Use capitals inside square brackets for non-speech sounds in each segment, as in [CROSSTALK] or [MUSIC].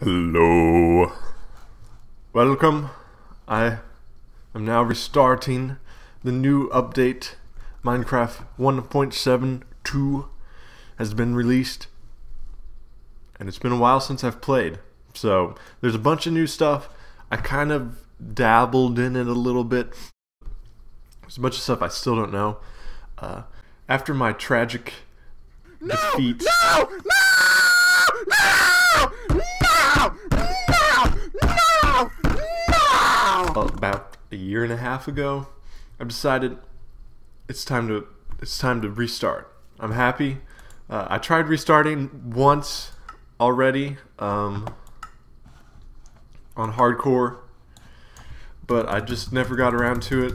Hello. Welcome. I am now restarting the new update. Minecraft 1.72 has been released. And it's been a while since I've played. So there's a bunch of new stuff. I kind of dabbled in it a little bit. There's a bunch of stuff I still don't know. Uh, after my tragic No! defeat. No! No! No! No! No! No! No! About a year and a half ago, I've decided it's time to it's time to restart. I'm happy. Uh, I tried restarting once already um, on hardcore, but I just never got around to it.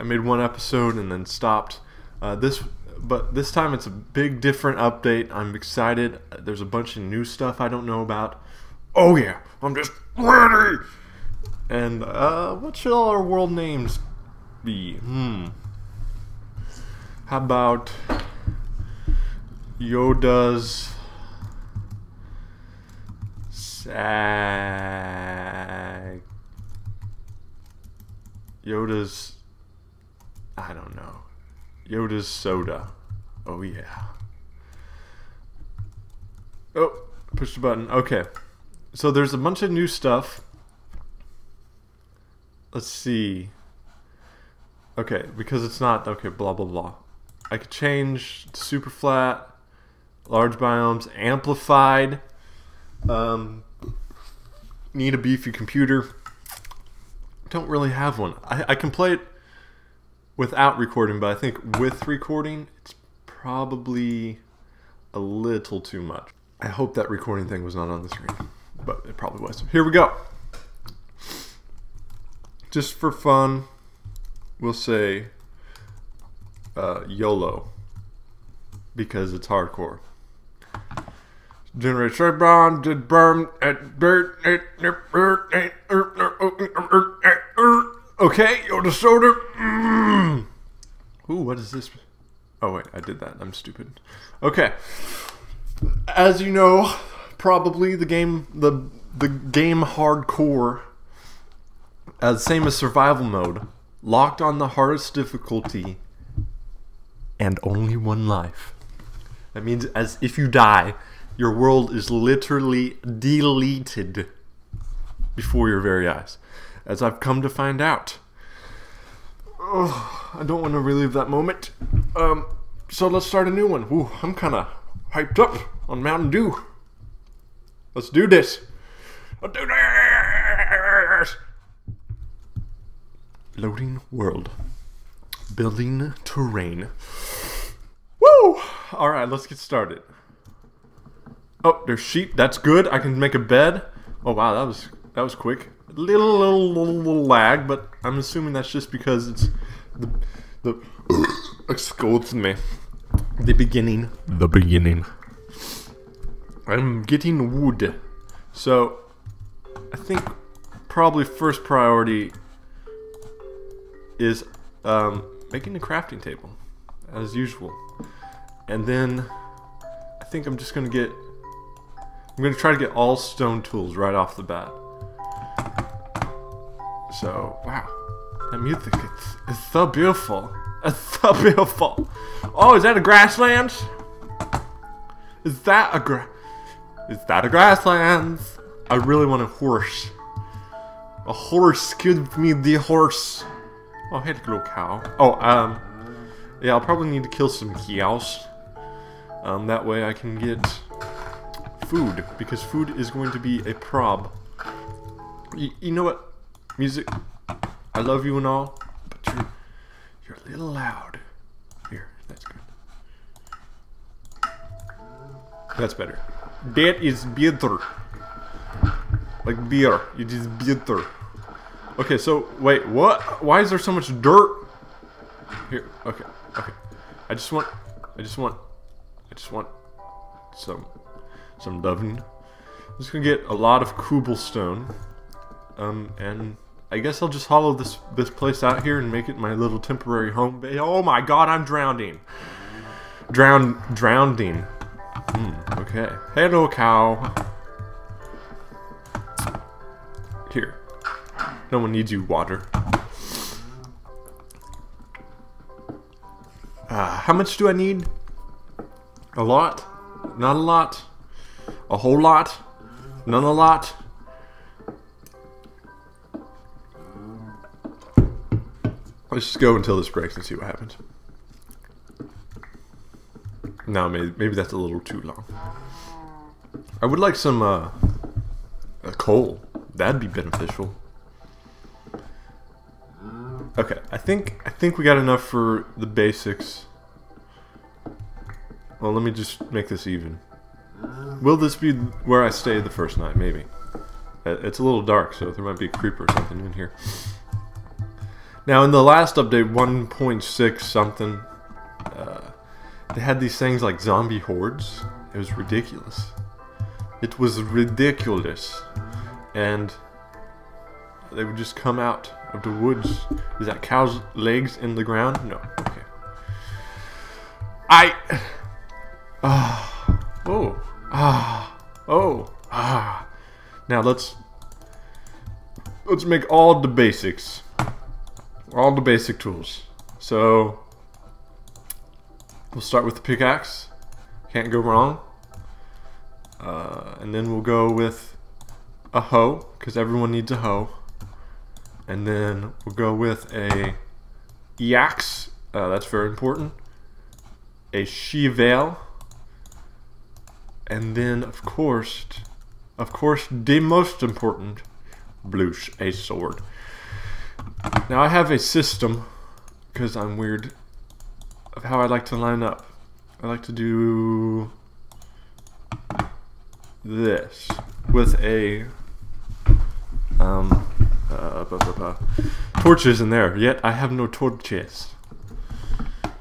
I made one episode and then stopped. Uh, this, but this time it's a big different update. I'm excited. There's a bunch of new stuff I don't know about. Oh yeah, I'm just ready. And uh, what should all our world names be? Hmm. How about Yoda's Sag Yoda's I don't know. Yoda's soda. Oh yeah. Oh, push the button. Okay. So there's a bunch of new stuff. Let's see. Okay, because it's not okay, blah blah blah. I could change to super flat, large biomes, amplified. Um, need a beefy computer. Don't really have one. I, I can play it without recording, but I think with recording, it's probably a little too much. I hope that recording thing was not on the screen, but it probably was. Here we go. Just for fun, we'll say uh, YOLO because it's hardcore. Generate straight brown did burn at bird Okay, Yoda soda. Mm. Ooh, what is this? Oh wait, I did that. I'm stupid. Okay. As you know, probably the game the the game hardcore as same as survival mode, locked on the hardest difficulty and only one life. That means as if you die, your world is literally deleted before your very eyes. As I've come to find out. Oh, I don't want to relive that moment. Um, so let's start a new one. Ooh, I'm kind of hyped up on Mountain Dew. Let's do this. Let's do this. Loading world. Building terrain. Woo! Alright, let's get started. Oh, there's sheep. That's good. I can make a bed. Oh wow, that was that was quick. Little little little, little lag, but I'm assuming that's just because it's the the [COUGHS] excuse me. The beginning. The beginning. I'm getting wood. So I think probably first priority is um, making a crafting table, as usual. And then I think I'm just gonna get. I'm gonna try to get all stone tools right off the bat. So wow, that music it's, it's so beautiful. It's so [LAUGHS] beautiful. Oh, is that a grassland? Is that a gra? Is that a grassland? I really want a horse. A horse, give me the horse. Oh, hey, little cow. Oh, um, yeah, I'll probably need to kill some cows. Um, that way I can get food, because food is going to be a prob. Y you know what? Music, I love you and all, but you're, you're a little loud. Here, that's good. That's better. That is better. Like beer. It is better. Okay, so wait, what? Why is there so much dirt? Here, okay, okay. I just want, I just want, I just want some, some loving. I'm just gonna get a lot of cobblestone, um, and I guess I'll just hollow this this place out here and make it my little temporary home. Ba- Oh my God, I'm drowning. Drown, drowning. Hmm, okay. Hello, cow. No one needs you, water. Uh, how much do I need? A lot? Not a lot? A whole lot? None a lot? Let's just go until this breaks and see what happens. No, maybe, maybe that's a little too long. I would like some uh, coal. That'd be beneficial. Okay, I think I think we got enough for the basics. Well, let me just make this even. Will this be where I stay the first night? Maybe. Uh, It's a little dark, so there might be a creeper or something in here. Now, in the last update, 1.6 something, uh, they had these things like zombie hordes. It was ridiculous. It was ridiculous. And they would just come out of the woods. Is that cow's legs in the ground? No. Okay. I. Ah. [SIGHS] oh. Ah. Oh. Ah. Now let's. Let's make all the basics. All the basic tools. So. We'll start with the pickaxe. Can't go wrong. Uh, and then we'll go with a hoe, because everyone needs a hoe. And then we'll go with a yaks. Uh, that's very important. A shivel. And then, of course, of course, the most important, bloosh, a sword. Now I have a system, because I'm weird, of how I like to line up. I like to do this with a um bu- bu- bu- torches in there. Yet I have no torches.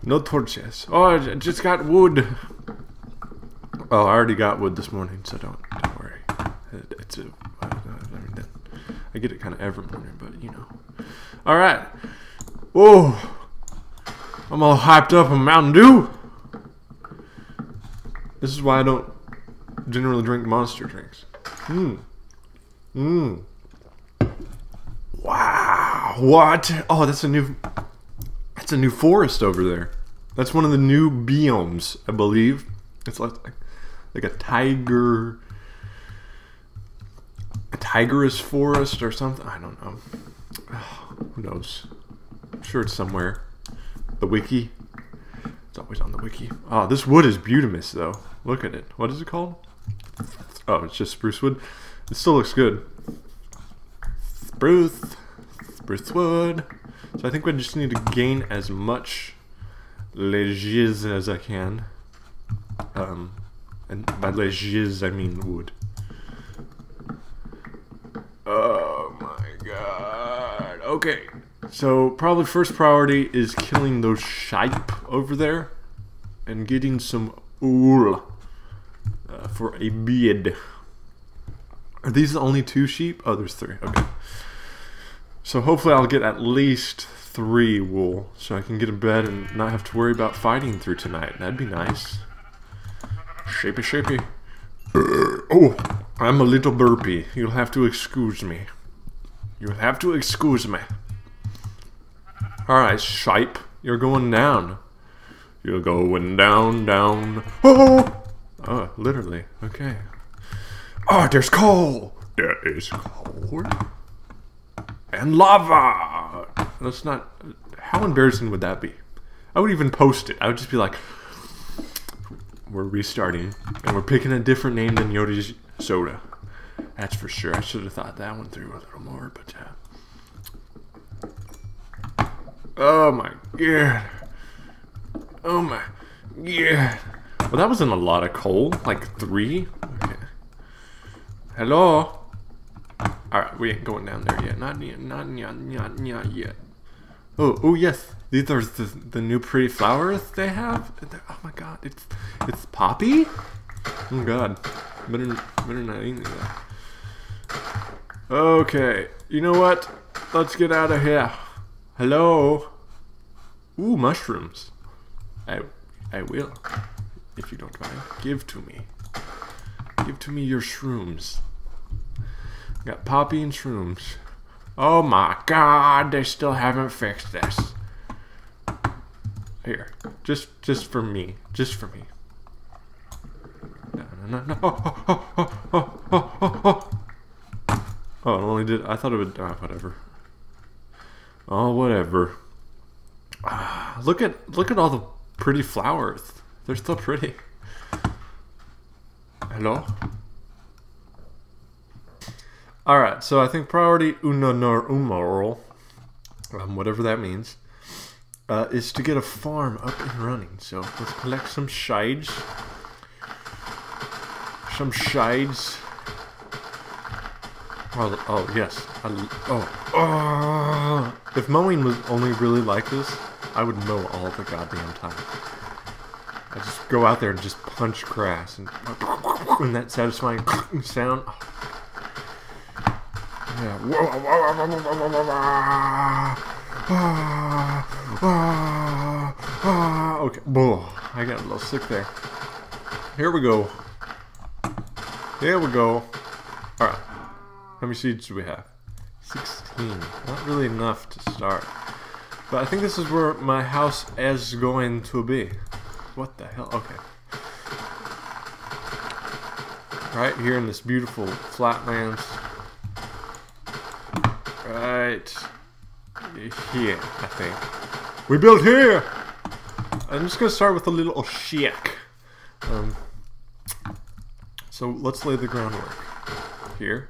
No torches. Oh, I just got wood. Oh, I already got wood this morning, so don't don't worry. It, it's a, I mean, I get it kind of every morning, but you know. All right. Whoa. I'm all hyped up on Mountain Dew. This is why I don't generally drink monster drinks. Mmm. Mmm. What? Oh, that's a new that's a new forest over there. That's one of the new biomes, I believe. It's like like a tiger a tigerous forest or something. I don't know. [SIGHS] Who knows? I'm sure it's somewhere. The wiki. It's always on the wiki. Oh, this wood is beautimous though. Look at it. What is it called? Oh, it's just spruce wood. It still looks good. Spruce. Spruce wood. So I think we just need to gain as much legiz as I can. Um, and by legiz I mean wood. Oh my god. Okay. So probably first priority is killing those sheep over there and getting some wool uh, for a beard. Are these the only two sheep? Oh, there's three. Okay. So hopefully I'll get at least three wool so I can get in bed and not have to worry about fighting through tonight. That'd be nice. Shapey, shapey. Uh, oh, I'm a little burpy. You'll have to excuse me. You'll have to excuse me. Alright, Shipe, you're going down. You're going down, down. Oh! Oh, oh. oh literally. Okay. Oh, there's coal! There is coal. And lava! That's not. How embarrassing would that be? I would even post it. I would just be like, we're restarting, and we're picking a different name than Yodi's Soda. That's for sure. I should have thought that one through a little more, but. Uh, oh my god. Oh my god. Well, that wasn't a lot of coal. Like three? Okay. Hello? Alright, we ain't going down there yet. Not yet. Not yet. Not, not yet. Oh, oh yes. These are the, the new pretty flowers they have. Oh my god, it's it's poppy. Oh god, better better not eat that. Okay, you know what? Let's get out of here. Hello. Ooh, mushrooms. I I will, if you don't mind. Give to me. Give to me your shrooms. Got Poppy and Shrooms. Oh my god, they still haven't fixed this. Here, just just for me, just for me. No, no, no, no. Oh, oh, oh, oh, oh, oh, oh. Oh, it only did. I thought it would. Ah, whatever. Oh, whatever. [SIGHS] Look at look at all the pretty flowers. They're still pretty. Hello. All right, so I think priority uno nor umoral, um, whatever that means, uh, is to get a farm up and running. So let's collect some shades. Some shades. Oh, oh yes. I, oh, oh. If mowing was only really like this, I would mow all the goddamn time. I just go out there and just punch grass and, and that satisfying [LAUGHS] sound. Yeah. Okay. I got a little sick there. Here we go. Here we go. Alright. How many seeds do we have? 16. Not really enough to start. But I think this is where my house is going to be. What the hell? Okay. Right here in this beautiful flatlands. Right here, I think. We built here! I'm just gonna start with a little shack. Um, so let's lay the groundwork. Here.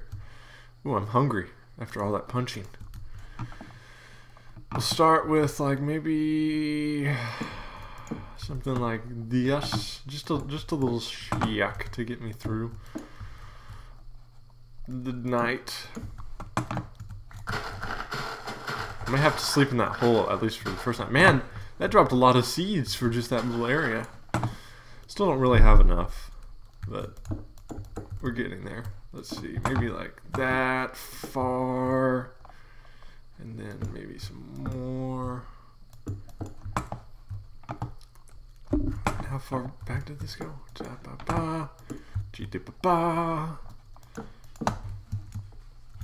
Ooh, I'm hungry after all that punching. We'll start with like maybe something like this, just a just a little shack to get me through the night. I might have to sleep in that hole at least for the first night. Man, that dropped a lot of seeds for just that little area. Still don't really have enough, but we're getting there. Let's see, maybe like that far, and then maybe some more. How far back did this go? Ja ba ba, G ba ba.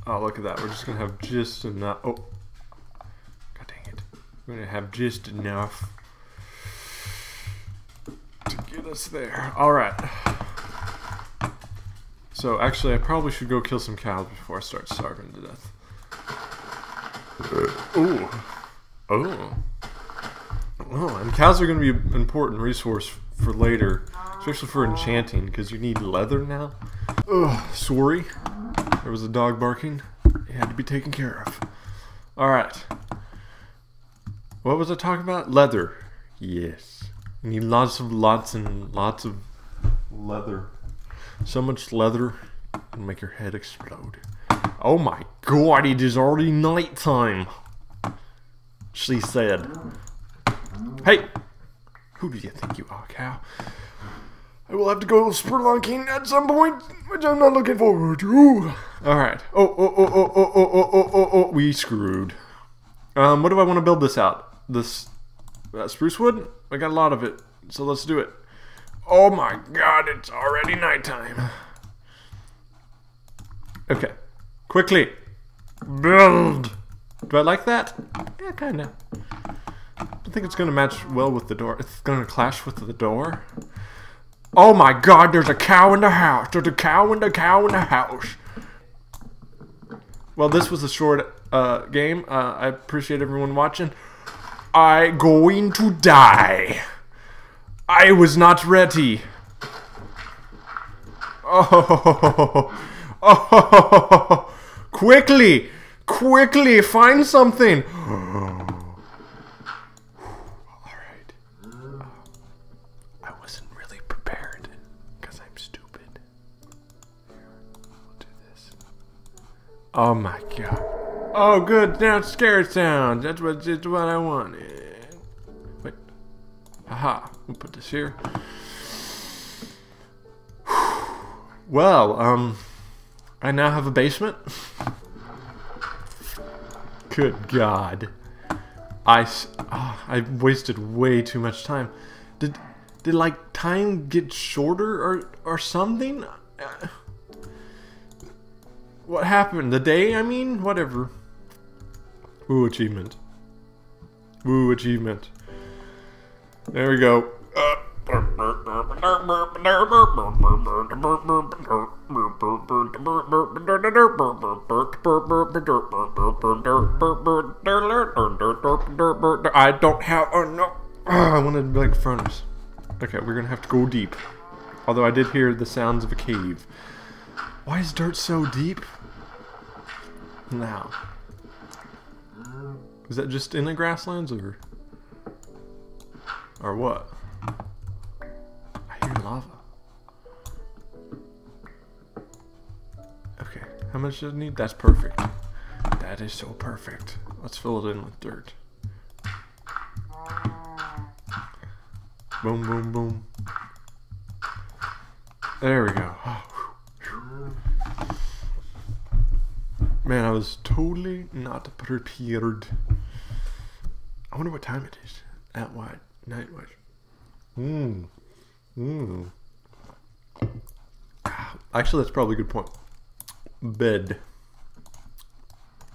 Oh, look at that. We're just gonna have just enough. Oh, We're gonna have just enough to get us there. All right. So actually, I probably should go kill some cows before I start starving to death. Uh, ooh. Oh. Oh, and cows are going to be an important resource for later, especially for enchanting, because you need leather now. Ugh, sorry. There was a dog barking. It had to be taken care of. Alright. What was I talking about? Leather. Yes. You need lots of lots and lots of leather. So much leather it'll make your head explode. Oh my god, it is already nighttime. She said. Hey! Who do you think you are, cow? I will have to go spelunking at some point, which I'm not looking forward to. Alright. Oh, oh, oh, oh, oh, oh, oh, oh, oh, oh, we screwed. Um, what do I want to build this out? This spruce wood? I got a lot of it, so let's do it. Oh my god, it's already nighttime. Okay. Quickly. Build! Do I like that? Yeah, kinda. I think it's gonna match well with the door. It's gonna clash with the door. Oh my god, there's a cow in the house. There's a cow in the cow in the house. Well, this was a short uh, game. Uh, I appreciate everyone watching. I going to die. I was not ready. Oh, oh, [LAUGHS] quickly, quickly, find something. [SIGHS] All right. I wasn't really prepared because I'm stupid. Oh my god. Oh, good. Now it's scared sound. That's what, just what I wanted. Wait. Aha. We'll put this here. Well, um, I now have a basement. Good God. I, ah, I wasted way too much time. Did, did like time get shorter or, or something? Uh, What happened? The day, I mean? Whatever. Ooh, achievement. Ooh, achievement. There we go. I don't have oh, enough. Ah, I wanted to like furnace. Okay, we're gonna have to go deep. Although I did hear the sounds of a cave. Why is dirt so deep? Now. Is that just in the grasslands or or what? I hear lava. Okay, how much does it need? That's perfect. That is so perfect. Let's fill it in with dirt. Boom, boom, boom. There we go. Oh, Man, I was totally not prepared. I wonder what time it is. At what? Night watch. Mmm. Mmm. Actually, that's probably a good point. Bed.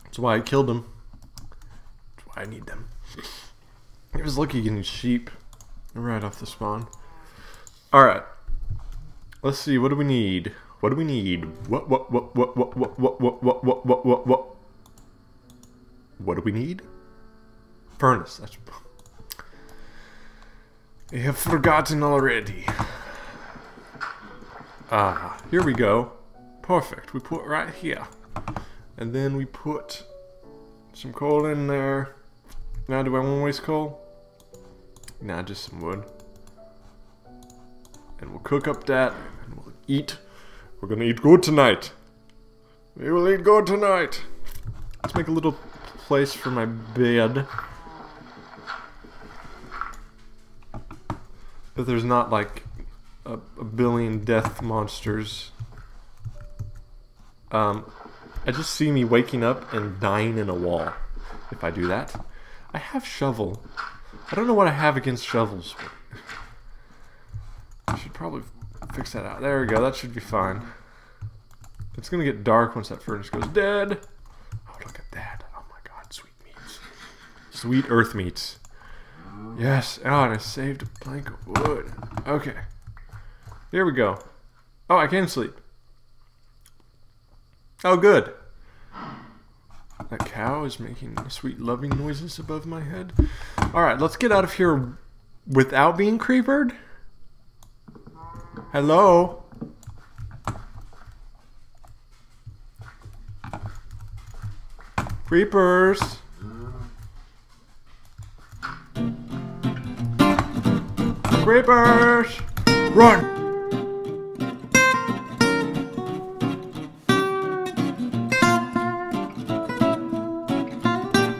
That's why I killed him. That's why I need them. He was lucky getting sheep right off the spawn. Alright. Let's see, what do we need? What do we need? What what what what what what what what what what what what what What do we need? Furnace. That's I have forgotten already. Ah, here we go. Perfect. We put right here. And then we put some coal in there. Now do I want to waste coal? Nah, just some wood. And we'll cook up that and we'll eat. We're gonna eat good tonight. We will eat good tonight. Let's make a little place for my bed. But there's not like a, a billion death monsters. Um, I just see me waking up and dying in a wall if I do that. I have shovel. I don't know what I have against shovels. I should probably fix that out. There we go. That should be fine. It's gonna get dark once that furnace goes dead. Oh, look at that. Oh my god, sweet meats. Sweet earth meats. Yes. Oh, and I saved a plank of wood. Okay. Here we go. Oh, I can sleep. Oh, good. That cow is making sweet loving noises above my head. Alright, let's get out of here without being creepered. Hello? Creepers! Creepers! Run!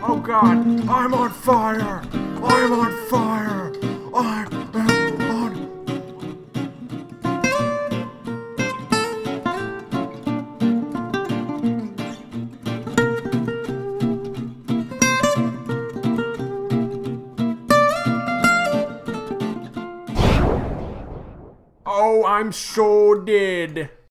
Oh god, I'm on fire! I'm on sure did.